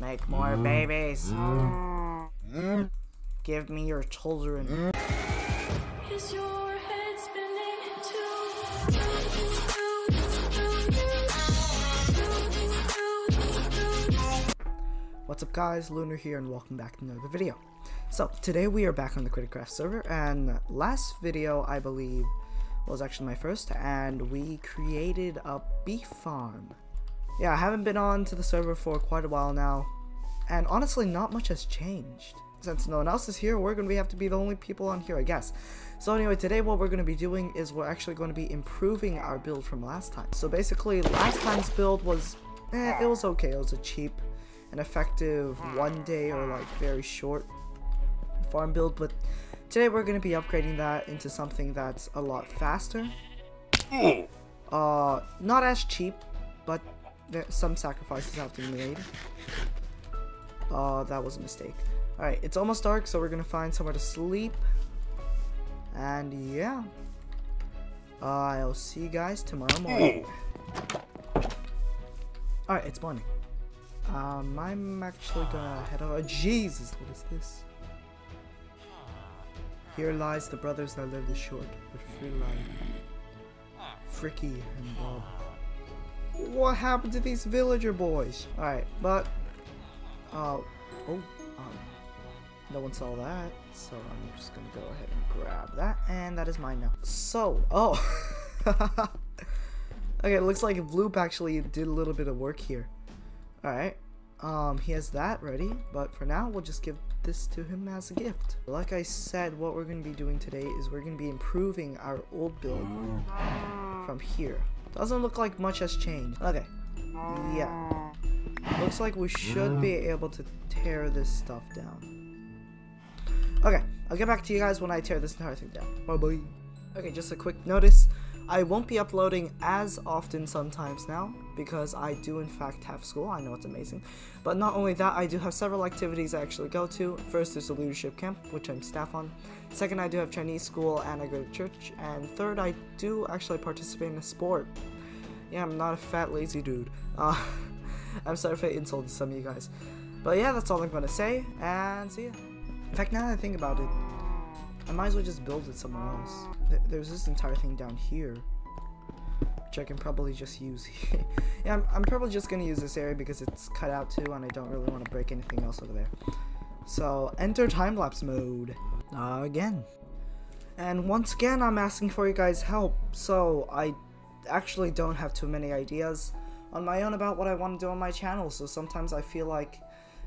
Make more mm. babies. Mm. Give me your children. Is your head spinning too? What's up guys, Lunar here and welcome back to another video. So, today we are back on the CritterCraft server and last video I believe was actually my first and we created a beef farm. Yeah, I haven't been on to the server for quite a while now and honestly not much has changed. Since no one else is here, we're going to be, have to be the only people on here, I guess. So anyway, today what we're going to be doing is we're actually going to be improving our build from last time. So basically, last time's build was, eh, it was okay. It was a cheap and effective one day or like very short farm build, but today we're going to be upgrading that into something that's a lot faster. Uh, not as cheap, some sacrifices have to be made. Uh, that was a mistake. Alright, it's almost dark, so we're gonna find somewhere to sleep. And yeah. Uh, I'll see you guys tomorrow morning. Alright, it's morning. Um, I'm actually gonna head over. Jesus, what is this? Here lies the brothers that live the short but free life. Fricky and Bob. What happened to these villager boys? Alright, but uh, oh, um, no one saw that, so I'm just gonna go ahead and grab that, and that is mine now. So, oh, okay, it looks like Vloop actually did a little bit of work here. Alright, um, he has that ready, but for now, we'll just give this to him as a gift. Like I said, what we're gonna be doing today is we're gonna be improving our old build from here. Doesn't look like much has changed. Okay, yeah. Looks like we should be able to tear this stuff down. Okay, I'll get back to you guys when I tear this entire thing down. Bye bye. Okay, just a quick notice. I won't be uploading as often sometimes now because I do in fact have school. I know it's amazing. But not only that, I do have several activities I actually go to. First is the leadership camp, which I'm staff on. Second, I do have Chinese school and I go to church. And third, I do actually participate in a sport. Yeah, I'm not a fat lazy dude. Uh, I'm sorry if I insulted some of you guys. But yeah, that's all I'm gonna say, and see ya. In fact, now that I think about it, I might as well just build it somewhere else. There's this entire thing down here, which I can probably just use. yeah, I'm, I'm probably just gonna use this area because it's cut out too, and I don't really want to break anything else over there. So, enter time-lapse mode. Uh, again. And once again, I'm asking for you guys' help, so I actually don't have too many ideas on my own about what I want to do on my channel, so sometimes I feel like,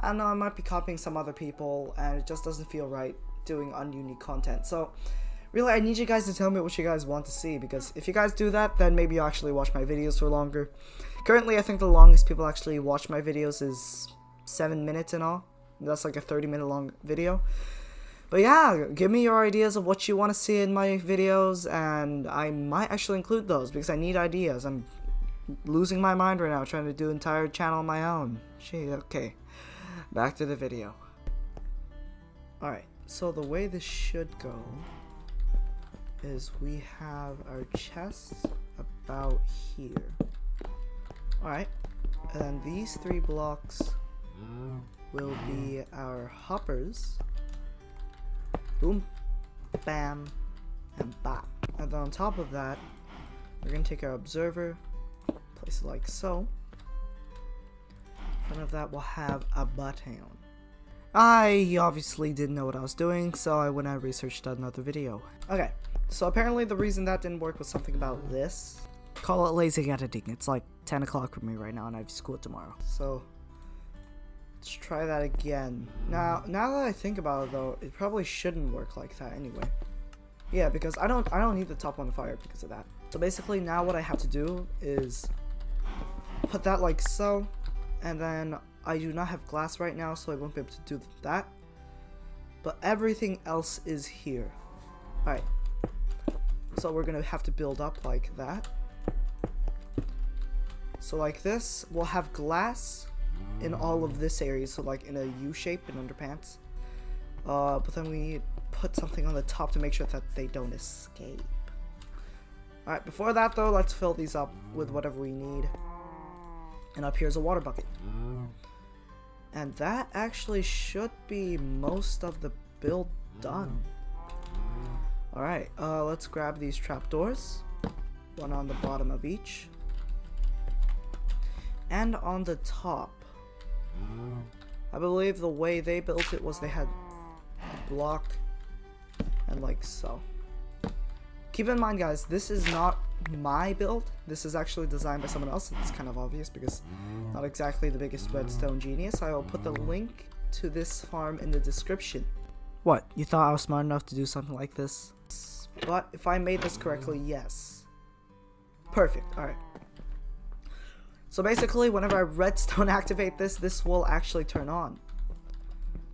I don't know, I might be copying some other people, and it just doesn't feel right doing ununique content. So, really, I need you guys to tell me what you guys want to see, because if you guys do that, then maybe you'll actually watch my videos for longer. Currently, I think the longest people actually watch my videos is 7 minutes in all. That's like a 30 minute long video. But yeah, give me your ideas of what you want to see in my videos, and I might actually include those, because I need ideas. I'm losing my mind right now trying to do entire channel on my own. Gee, okay. Back to the video. Alright, so the way this should go is we have our chests about here. Alright, and then these three blocks will be our hoppers. Boom, bam, and bop. And then on top of that, we're going to take our observer, place it like so. In front of that, we'll have a button. I obviously didn't know what I was doing, so I went and researched another video. Okay, so apparently the reason that didn't work was something about this. Call it lazy editing. It's like 10 o'clock for me right now, and I have school tomorrow. So, let's try that again. Now, now that I think about it, though, it probably shouldn't work like that anyway. Yeah, because I don't, I don't need the top one fire because of that. So basically, now what I have to do is put that like so, and then I do not have glass right now, so I won't be able to do that. But everything else is here. Alright. So we're gonna have to build up like that. So like this, we'll have glass in all of this area, so like in a U shape in underpants. Uh, but then we need to put something on the top to make sure that they don't escape. Alright, before that though, let's fill these up with whatever we need. And up here's a water bucket. And that actually should be most of the build done. Alright, uh, let's grab these trapdoors. One on the bottom of each. And on the top. I believe the way they built it was they had a block and like so. Keep in mind guys, this is not my build. This is actually designed by someone else. It's kind of obvious because not exactly the biggest redstone genius. I will put the link to this farm in the description. What? You thought I was smart enough to do something like this? But if I made this correctly, yes. Perfect. Alright. So basically, whenever I redstone activate this, this will actually turn on.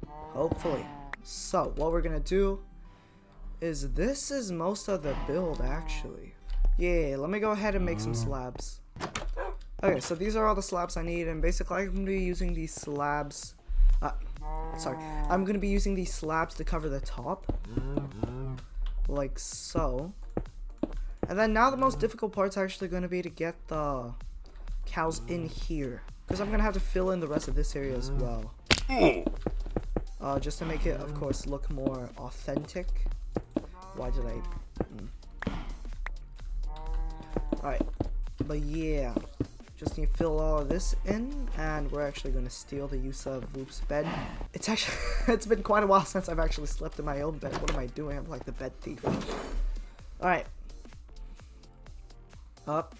Hopefully. So, what we're gonna do is this is most of the build, actually. Yeah, let me go ahead and make some slabs. Okay, so these are all the slabs I need, and basically I'm gonna be using these slabs. Uh, sorry, I'm gonna be using these slabs to cover the top, like so. And then now the most difficult part's actually gonna be to get the cows in here, because I'm gonna have to fill in the rest of this area as well. Uh, just to make it, of course, look more authentic. Why did I? Mm. Alright, but yeah, just need to fill all of this in, and we're actually going to steal the use of Loop's bed. It's actually, it's been quite a while since I've actually slept in my own bed. What am I doing? I'm like the bed thief. Alright. Up.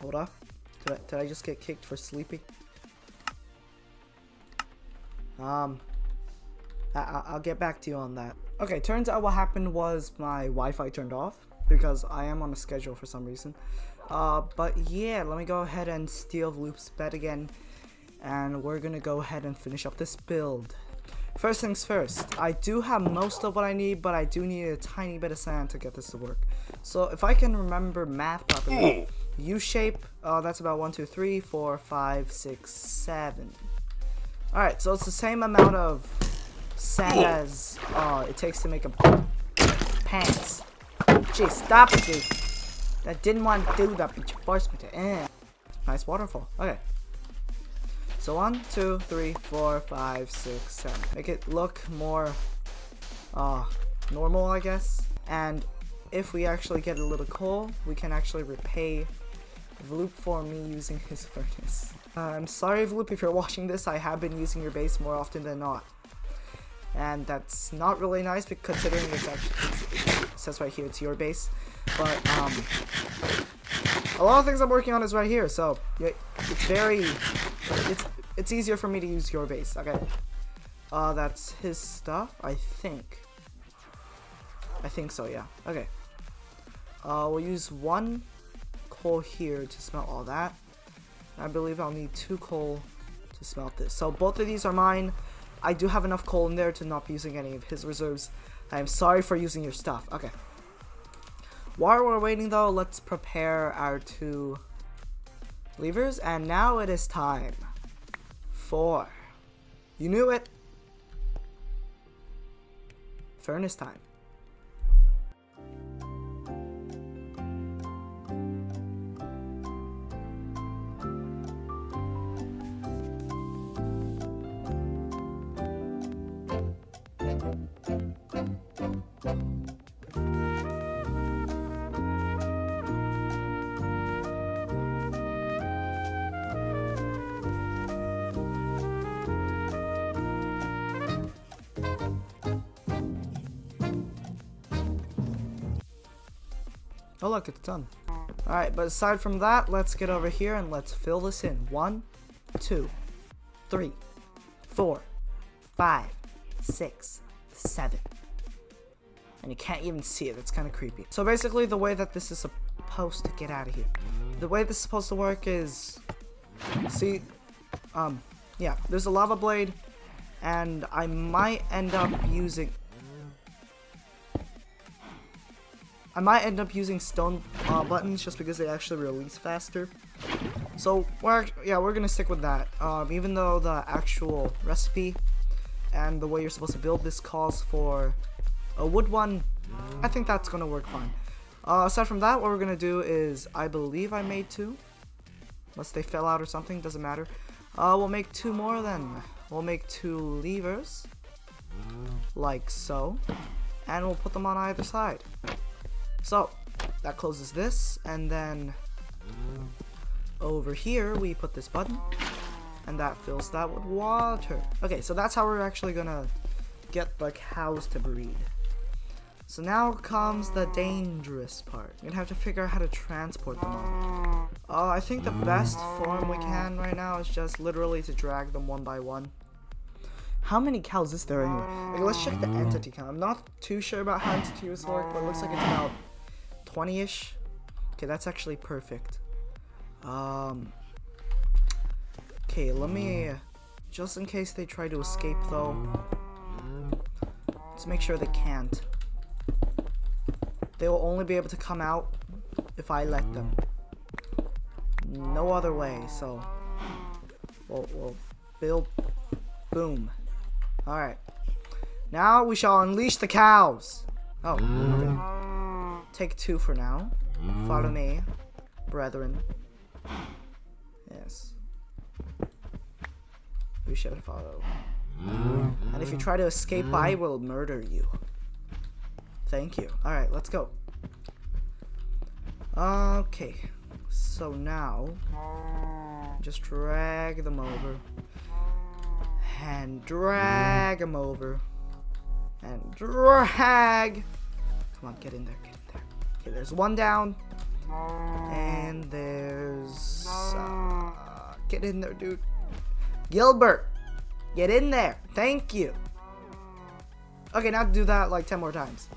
Hold up. Did I, did I just get kicked for sleeping? Um, I, I'll get back to you on that. Okay, turns out what happened was my Wi-Fi turned off because I am on a schedule for some reason. Uh, but yeah, let me go ahead and steal Loop's bed again, and we're gonna go ahead and finish up this build. First things first, I do have most of what I need, but I do need a tiny bit of sand to get this to work. So if I can remember math properly, U shape, uh, that's about 1, 2, 3, 4, 5, 6, 7. Alright, so it's the same amount of sand as uh, it takes to make a pants. Gee, stop it, dude. I didn't want to do that, but you forced me to. Eh. Nice waterfall. Okay. So one, two, three, four, five, six, seven. Make it look more uh, normal, I guess. And if we actually get a little coal, we can actually repay Vloop for me using his furnace. Uh, I'm sorry, Vloop, if you're watching this. I have been using your base more often than not. And that's not really nice, but considering it's actually, it's, it says right here, it's your base. But, um, a lot of things I'm working on is right here, so, it's very, it's, it's easier for me to use your base. Okay. Uh, that's his stuff, I think. I think so, yeah. Okay. Uh, we'll use one coal here to smelt all that. I believe I'll need two coal to smelt this. So both of these are mine. I do have enough coal in there to not be using any of his reserves. I am sorry for using your stuff. Okay. While we're waiting though, let's prepare our two levers. And now it is time for, you knew it, furnace time. Oh look, it's done. Alright, but aside from that, let's get over here and let's fill this in. One, two, three, four, five, six, seven. And you can't even see it, it's kind of creepy. So basically the way that this is supposed to get out of here. The way this is supposed to work is, see, um, yeah, there's a lava blade, and I might end up using, I might end up using stone uh, buttons just because they actually release faster. So we're yeah we're gonna stick with that. Um, even though the actual recipe and the way you're supposed to build this calls for a wood one, I think that's gonna work fine. Uh, aside from that, what we're gonna do is I believe I made two, unless they fell out or something. Doesn't matter. Uh, we'll make two more then. We'll make two levers, like so, and we'll put them on either side. So, that closes this, and then over here we put this button, and that fills that with water. Okay, so that's how we're actually gonna get the cows to breed. So now comes the dangerous part. We're gonna have to figure out how to transport them all. Uh, I think the best form we can right now is just literally to drag them one by one. How many cows is there anyway? Let's check the entity count. I'm not too sure about how entities work, but it looks like it's about 20-ish. Okay, that's actually perfect. Um. Okay, let me, just in case they try to escape though, let's make sure they can't. They will only be able to come out if I let them. No other way, so we'll, we'll build. Boom. Alright. Now we shall unleash the cows. Oh, okay. Take two for now. Follow me, brethren. Yes. You should follow. And if you try to escape, I will murder you. Thank you. Alright, let's go. Okay. So now, just drag them over. And drag them over. And drag. Come on, get in there, get in there. Okay, there's one down. And there's. Uh, get in there, dude. Gilbert, get in there. Thank you. Okay, now do that like 10 more times.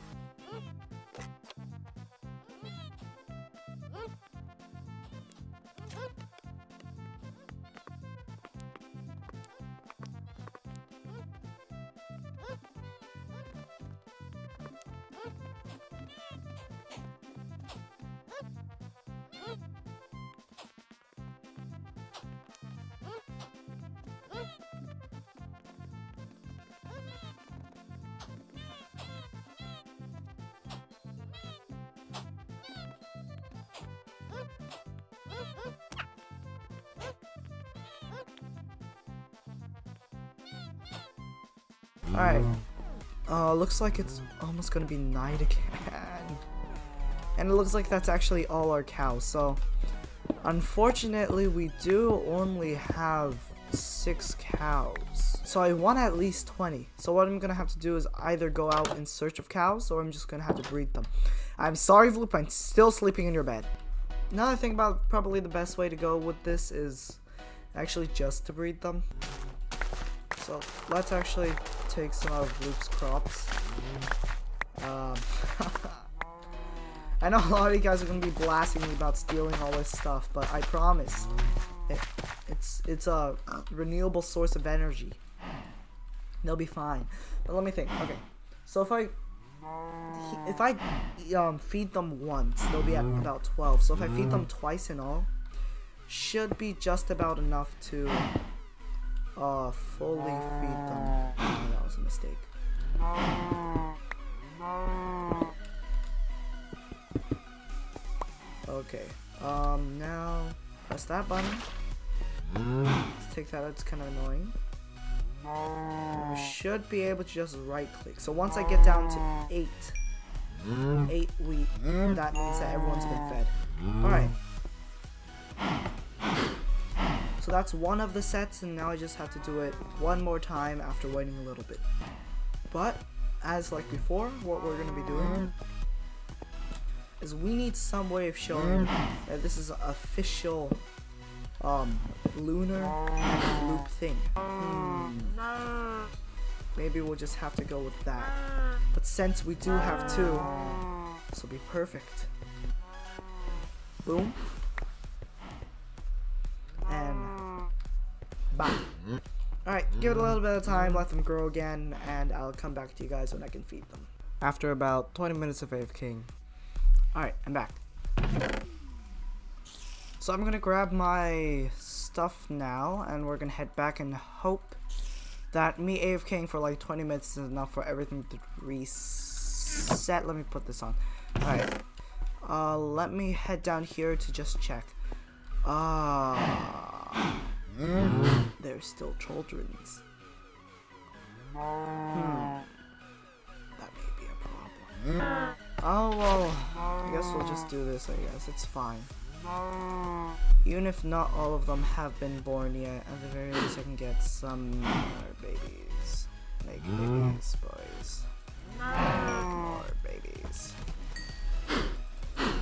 Alright. Uh, looks like it's almost gonna be night again. And it looks like that's actually all our cows, so... Unfortunately, we do only have six cows. So I want at least 20. So what I'm gonna have to do is either go out in search of cows, or I'm just gonna have to breed them. I'm sorry, Vloop, still sleeping in your bed. Another thing about probably the best way to go with this is actually just to breed them. So let's actually take some of Luke's crops. Um, I know a lot of you guys are gonna be blasting me about stealing all this stuff, but I promise, it, it's it's a renewable source of energy. They'll be fine. But let me think. Okay, so if I if I um, feed them once, they'll be at about 12. So if I feed them twice in all, should be just about enough to uh, fully feed them. Oh, that was a mistake. Okay. Um, now press that button. Let's take that out. It's kind of annoying. We should be able to just right click. So once I get down to eight, eight wheat, that means that everyone's been fed. Alright. So that's one of the sets, and now I just have to do it one more time after waiting a little bit. But, as like before, what we're going to be doing is we need some way of showing that this is official um, lunar loop thing. Hmm. Maybe we'll just have to go with that. But since we do have two, this will be perfect. Boom. Bye. Alright, give it a little bit of time, let them grow again, and I'll come back to you guys when I can feed them. After about 20 minutes of AFKing. Alright, I'm back. So I'm gonna grab my stuff now, and we're gonna head back and hope that me AFKing for like 20 minutes is enough for everything to reset. Let me put this on. Alright. Uh, let me head down here to just check. Ah. Mm. They're still children's. Hmm. That may be a problem. Mm. Oh well, I guess we'll just do this, I guess. It's fine. Even if not all of them have been born yet, at the very least I can get some more babies. Make mm. babies, boys. Make more babies.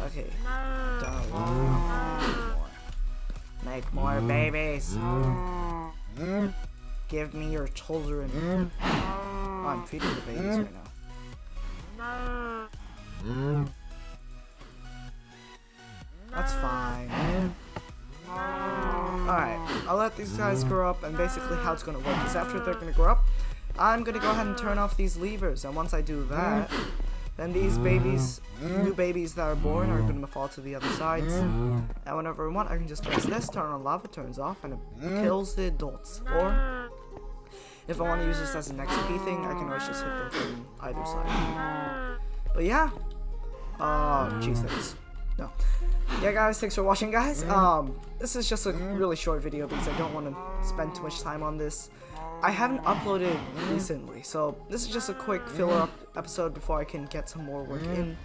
Okay. Done. Make more mm. babies. Mm. Give me your children. Oh, I'm feeding the babies right now. That's fine. Alright, I'll let these guys grow up, and basically how it's gonna work. Is after they're gonna grow up, I'm gonna go ahead and turn off these levers, and once I do that, then these babies, mm. new babies that are born are gonna fall to the other sides, mm. and whenever I want, I can just press this, turn on lava, turns off, and it mm. kills the adults, or if I want to use this as an XP thing, I can always just hit them from either side. But yeah, uh, cheese things. No. Yeah, guys, thanks for watching, guys. Um, this is just a really short video because I don't want to spend too much time on this. I haven't uploaded recently, so this is just a quick filler up episode before I can get some more work in.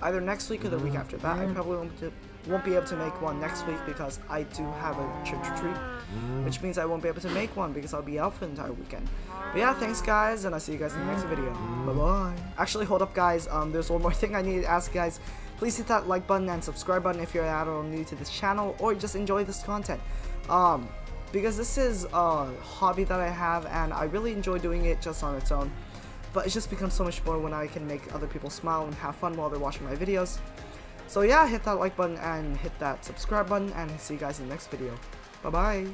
Either next week or the week after that. I probably won't, do, won't be able to make one next week because I do have a church retreat, which means I won't be able to make one because I'll be out for the entire weekend. But yeah, thanks guys, and I'll see you guys in the next video. Bye bye. Actually, hold up, guys. Um, there's one more thing I need to ask guys. Please hit that like button and subscribe button if you're at all new to this channel or just enjoy this content. Um, because this is a hobby that I have and I really enjoy doing it just on its own. But it just becomes so much more when I can make other people smile and have fun while they're watching my videos. So yeah, hit that like button and hit that subscribe button and see you guys in the next video. Bye bye.